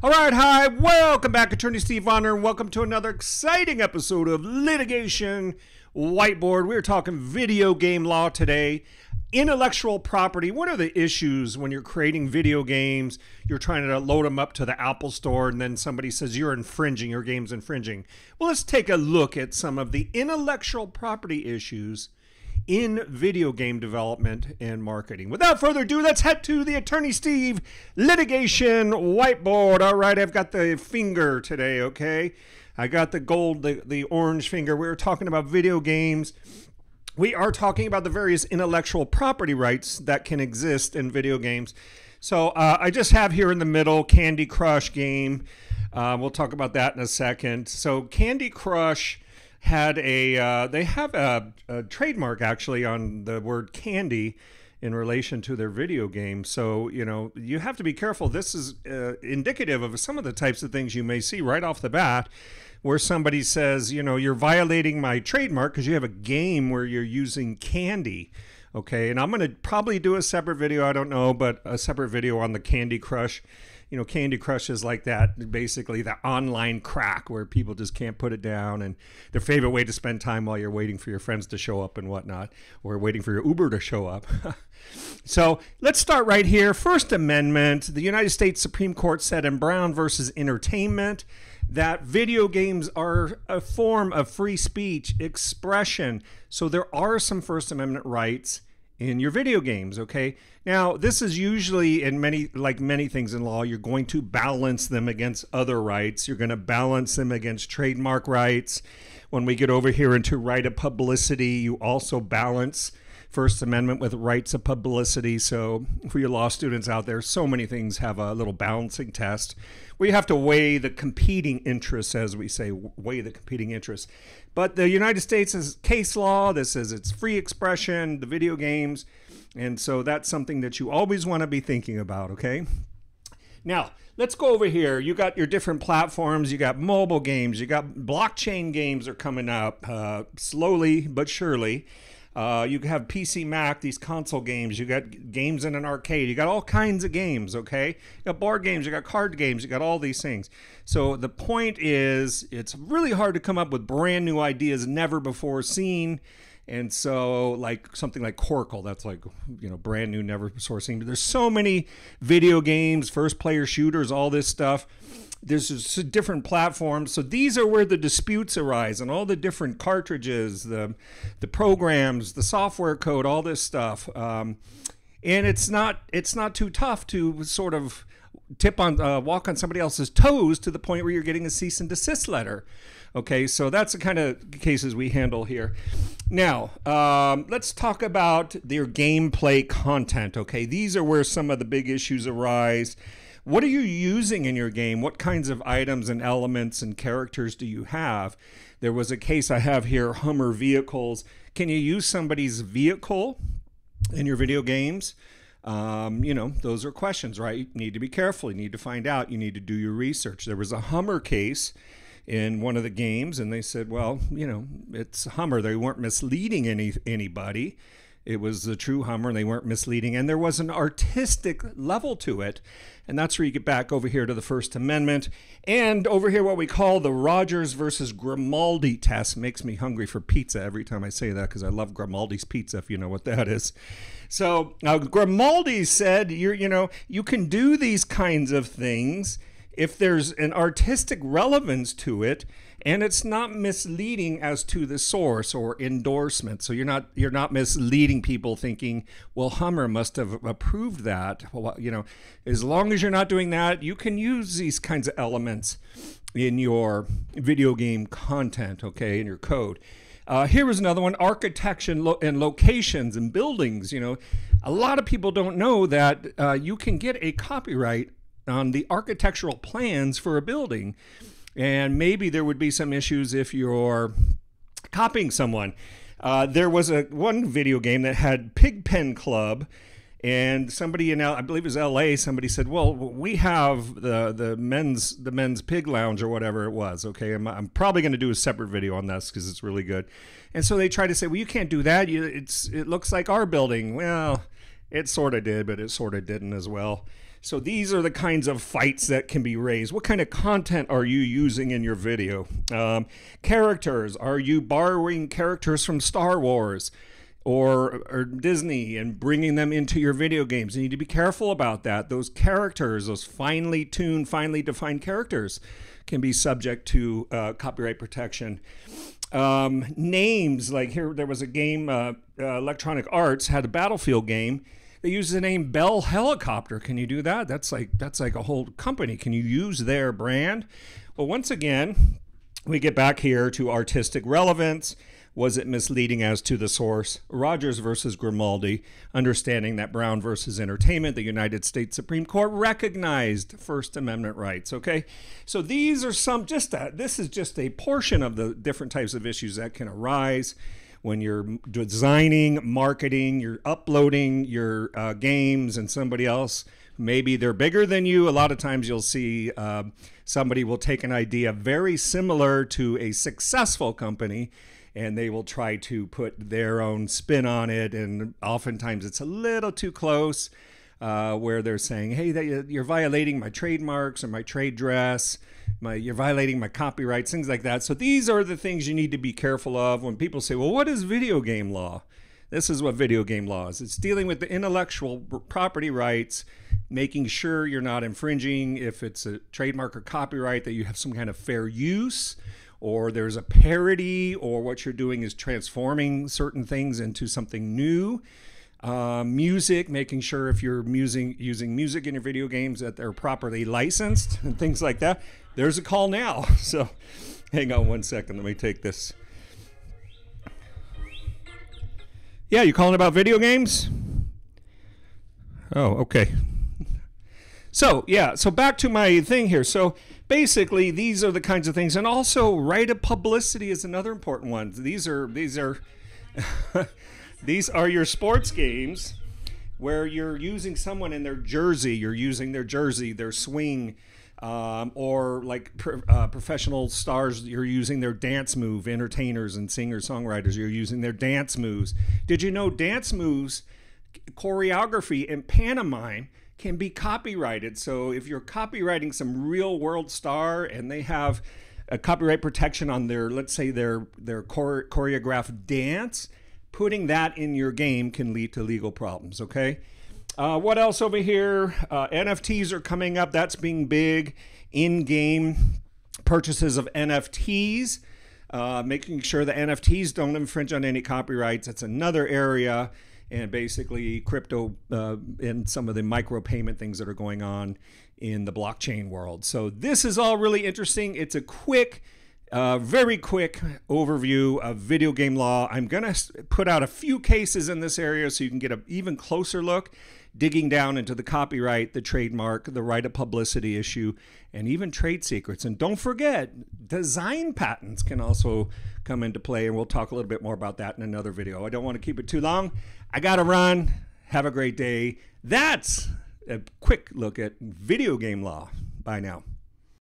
All right, hi, welcome back, Attorney Steve Vondran, and welcome to another exciting episode of Litigation Whiteboard. We're talking video game law today. Intellectual property. What are the issues when you're creating video games? You're trying to load them up to the Apple Store, and then somebody says you're infringing, your game's infringing. Well, let's take a look at some of the intellectual property issues in video game development and marketing. Without further ado, let's head to the Attorney Steve litigation whiteboard. All right, I've got the finger today, okay? I got the gold, the, the orange finger. We were talking about video games. We are talking about the various intellectual property rights that can exist in video games. So uh, I just have here in the middle Candy Crush game. Uh, we'll talk about that in a second. So Candy Crush had a uh, they have a, a, trademark actually on the word candy in relation to their video game. So you know you have to be careful. This is uh, indicative of some of the types of things you may see right off the bat where somebody says you know you're violating my trademark because you have a game where you're using candy. Okay and i'm going to probably do a separate video i don't know but a separate video on the candy crush you know, Candy Crush is like that, basically the online crack where people just can't put it down and their favorite way to spend time while you're waiting for your friends to show up and whatnot, or waiting for your Uber to show up. so let's start right here. First Amendment, the United States Supreme Court said in Brown versus Entertainment that video games are a form of free speech expression. So there are some First Amendment rights in your video games, okay? Now, this is usually in many like many things in law, you're going to balance them against other rights. You're going to balance them against trademark rights. When we get over here into right of publicity, you also balance First Amendment with rights of publicity. So, for your law students out there, so many things have a little balancing test you have to weigh the competing interests, as we say, weigh the competing interests. But the United States is case law. This says it's free expression, the video games. And so that's something that you always want to be thinking about, okay? Now, let's go over here. You got your different platforms. You got mobile games. You got blockchain games are coming up uh, slowly but surely. Uh, you have PC Mac, these console games. You got games in an arcade. You got all kinds of games, okay? You got board games, you got card games, you got all these things. So the point is, it's really hard to come up with brand new ideas never before seen. And so, like something like Qorkle, that's like, you know, brand new, never sourcing. There's so many video games, first player shooters, all this stuff there's different platforms. So these are where the disputes arise, and all the different cartridges, the the programs, the software code, all this stuff. Um, and it's not it's not too tough to sort of tip on uh, walk on somebody else's toes to the point where you're getting a cease and desist letter. Okay, so that's the kind of cases we handle here. Now, um, let's talk about their gameplay content. Okay, these are where some of the big issues arise. What are you using in your game? What kinds of items and elements and characters do you have? There was a case I have here Hummer vehicles. Can you use somebody's vehicle in your video games? Um, you know, those are questions, right? You need to be careful. You need to find out. You need to do your research. There was a Hummer case in one of the games, and they said, well, you know, it's Hummer. They weren't misleading any anybody. It was the true Hummer, and they weren't misleading. And there was an artistic level to it. And that's where you get back over here to the First Amendment. And over here, what we call the Rogers versus Grimaldi test makes me hungry for pizza every time I say that because I love Grimaldi's pizza, if you know what that is. So uh, Grimaldi said, you you know, you can do these kinds of things if there's an artistic relevance to it and it's not misleading as to the source or endorsement. So you're not you're not misleading people thinking well hummer must have approved that. Well, you know as long as you're not doing that you can use these kinds of elements in your video game content okay in your code uh, here is another one architecture and, lo- and, locations and buildings you know a lot of people don't know that uh, you can get a copyright on the architectural plans for a building and maybe there would be some issues if you're copying someone. Uh, there was a one video game that had Pigpen Club, and somebody in L, I believe it was L.A. Somebody said, "Well, we have the the men's the men's pig lounge or whatever it was." Okay, I'm, I'm probably going to do a separate video on this because it's really good. And so they try to say, "Well, you can't do that. You, it's it looks like our building." Well, it sort of did, but it sort of didn't as well. So these are the kinds of fights that can be raised. What kind of content are you using in your video? Um, characters. Are you borrowing characters from Star Wars? Or, or, Disney and bringing them into your video games. You need to be careful about that. Those characters, those finely tuned, finely defined characters, can be subject to uh, copyright protection. Um, names, like here, there was a game, uh, uh, Electronic Arts had a Battlefield game they use the name Bell Helicopter. Can you do that? That's like that's like a whole company. Can you use their brand? Well, once again, we get back here to artistic relevance. Was it misleading as to the source? Rogers versus Grimaldi, understanding that Brown versus Entertainment, the United States Supreme Court recognized First Amendment rights. Okay, so these are some just a, this is just a portion of the different types of issues that can arise when you're designing, marketing, you're uploading your uh, games, and somebody else, maybe they're bigger than you. A lot of times you'll see uh, somebody will take an idea very similar to a successful company and they will try to put their own spin on it. And oftentimes it's a little too close. Uh, where they're saying, "Hey, you're violating my trademarks or my trade dress." my you're violating my copyrights, things like that. So these are the things you need to be careful of when people say, "Well, what is video game law?" This is what video game law is. It's dealing with the intellectual property rights, making sure you're not infringing if it's a trademark or copyright that you have some kind of fair use or there's a parody or what you're doing is transforming certain things into something new. Uh, music, making sure if you're using using music in your video games that they're properly licensed and things like that there's a call now. So hang on one second. Let me take this. Yeah, you calling about video games? Oh, okay. So, yeah, so back to my thing here. So, basically, these are the kinds of things and also right of publicity is another important one. These are these are these are your sports games where you're using someone in their jersey, you're using their jersey, their swing, um, or like uh, professional stars, you're using their dance move. Entertainers and singer songwriters, you're using their dance moves. Did you know dance moves, choreography, and pantomime can be copyrighted? So if you're copywriting some real world star and they have a copyright protection on their, let's say their their chore- choreographed dance, putting that in your game can lead to legal problems. Okay. Uh, what else over here? Uh, NFTs are coming up. That's being big. In game purchases of NFTs, uh, making sure the NFTs don't infringe on any copyrights. That's another area. And basically, crypto uh, and some of the micropayment things that are going on in the blockchain world. So, this is all really interesting. It's a quick uh, very quick overview of video game law. I'm going to put out a few cases in this area so you can get an even closer look digging down into the copyright, the trademark, the right of publicity issue, and even trade secrets. And don't forget, design patents can also come into play, and we'll talk a little bit more about that in another video. I don't want to keep it too long. I got to run. Have a great day. That's a quick look at video game law. Bye now.